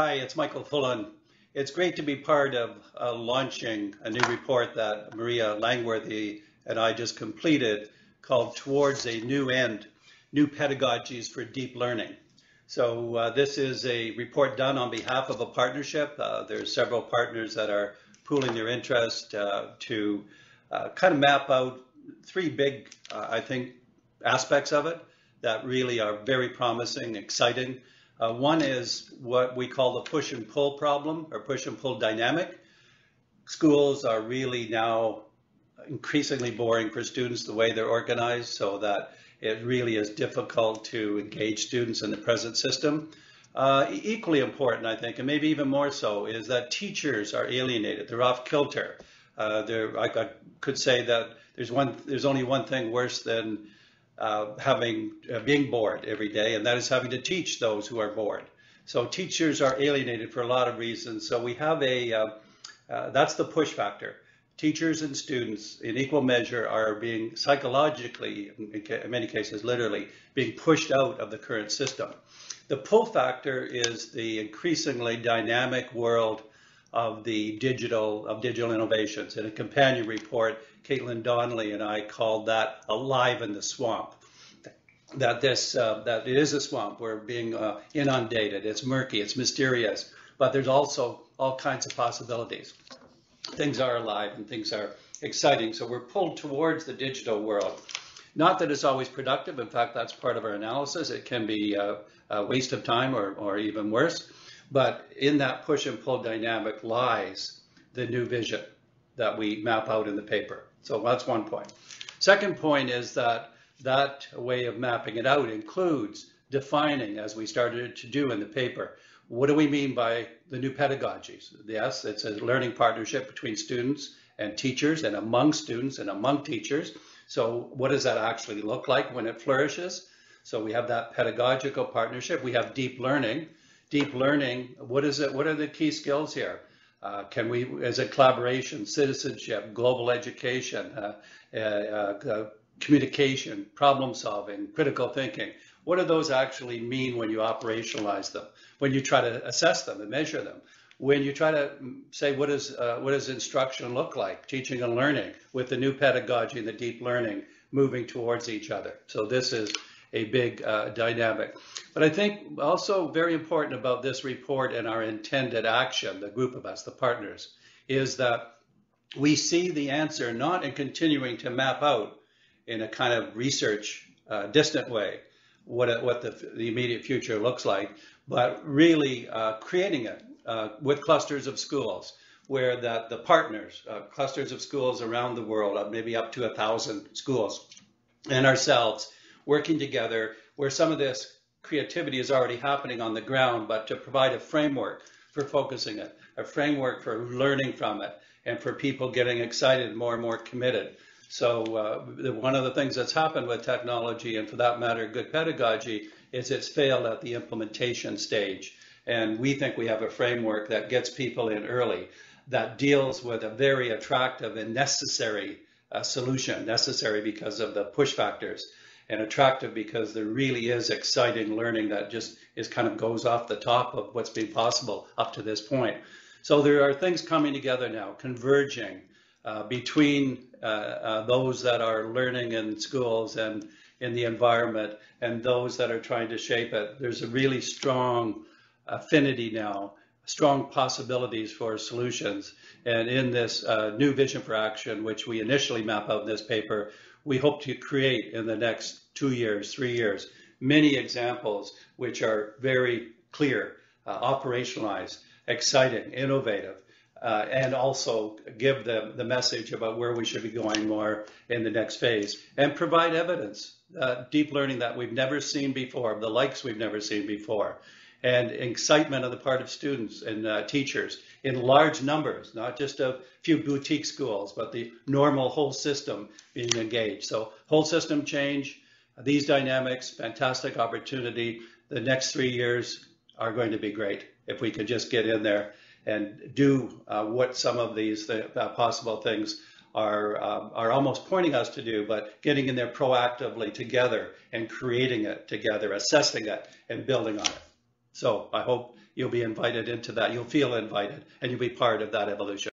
Hi, it's Michael Fullan. It's great to be part of uh, launching a new report that Maria Langworthy and I just completed called Towards a New End, New Pedagogies for Deep Learning. So uh, this is a report done on behalf of a partnership. Uh, there's several partners that are pooling their interest uh, to uh, kind of map out three big, uh, I think, aspects of it that really are very promising, exciting. Uh, one is what we call the push and pull problem or push and pull dynamic. Schools are really now increasingly boring for students the way they're organized so that it really is difficult to engage students in the present system. Uh, equally important, I think, and maybe even more so, is that teachers are alienated. They're off kilter. Uh, I, I, could say that there's one, there's only one thing worse than uh, having uh, being bored every day, and that is having to teach those who are bored. So teachers are alienated for a lot of reasons. So we have a uh, uh, that's the push factor. Teachers and students, in equal measure, are being psychologically, in many cases, literally, being pushed out of the current system. The pull factor is the increasingly dynamic world of the digital of digital innovations. In a companion report, Katelyn Donnelly and I called that "Alive in the Swamp." That this uh, that it is a swamp. We're being uh, inundated. It's murky. It's mysterious. But there's also all kinds of possibilities. Things are alive and things are exciting. So we're pulled towards the digital world. Not that it's always productive. In fact, that's part of our analysis. It can be uh, a waste of time or, or even worse. But in that push and pull dynamic lies the new vision that we map out in the paper. So that's one point. Second point is that that way of mapping it out includes defining, as we started to do in the paper, what do we mean by the new pedagogies? Yes, it's a learning partnership between students and teachers and among students and among teachers. So what does that actually look like when it flourishes? So we have that pedagogical partnership. We have deep learning, deep learning, what is it? What are the key skills here? Uh, can we, is it collaboration, citizenship, global education, uh, uh, uh, communication, problem solving, critical thinking? What do those actually mean when you operationalize them? When you try to assess them and measure them? When you try to mm, say what is what does instruction look like, teaching and learning with the new pedagogy and the deep learning moving towards each other. So this is a big uh, dynamic. But I think also very important about this report and our intended action, the group of us, the partners, is that we see the answer not in continuing to map out in a kind of research uh, distant way what, it, what the, the, immediate future looks like, but really uh, creating it uh, with clusters of schools where that the partners, uh, clusters of schools around the world, uh, maybe up to a thousand schools, and ourselves working together where some of this creativity is already happening on the ground, but to provide a framework for focusing it, a framework for learning from it, and for people getting excited, more and more committed. So uh, one of the things that's happened with technology, and for that matter, good pedagogy, is it's failed at the implementation stage. And we think we have a framework that gets people in early, that deals with a very attractive and necessary uh, solution, necessary because of the push factors and attractive because there really is exciting learning that just is kind of goes off the top of what's been possible up to this point. So there are things coming together now, converging uh, between uh, uh, those that are learning in schools and in the environment and those that are trying to shape it. There's a really strong affinity now, strong possibilities for solutions. And in this uh, new vision for action, which we initially map out in this paper, we hope to create in the next two years, three years, many examples which are very clear, uh, operationalized, exciting, innovative, uh, and also give them the message about where we should be going more in the next phase and provide evidence, uh, deep learning that we've never seen before, the likes we've never seen before, and excitement on the part of students and uh, teachers in large numbers, not just a few boutique schools, but the normal whole system being engaged. So whole system change, these dynamics, fantastic opportunity. The next three years are going to be great if we could just get in there and do uh, what some of these th uh, possible things are, um, are almost pointing us to do, but getting in there proactively together and creating it together, assessing it and building on it. So I hope you'll be invited into that. You'll feel invited and you'll be part of that evolution.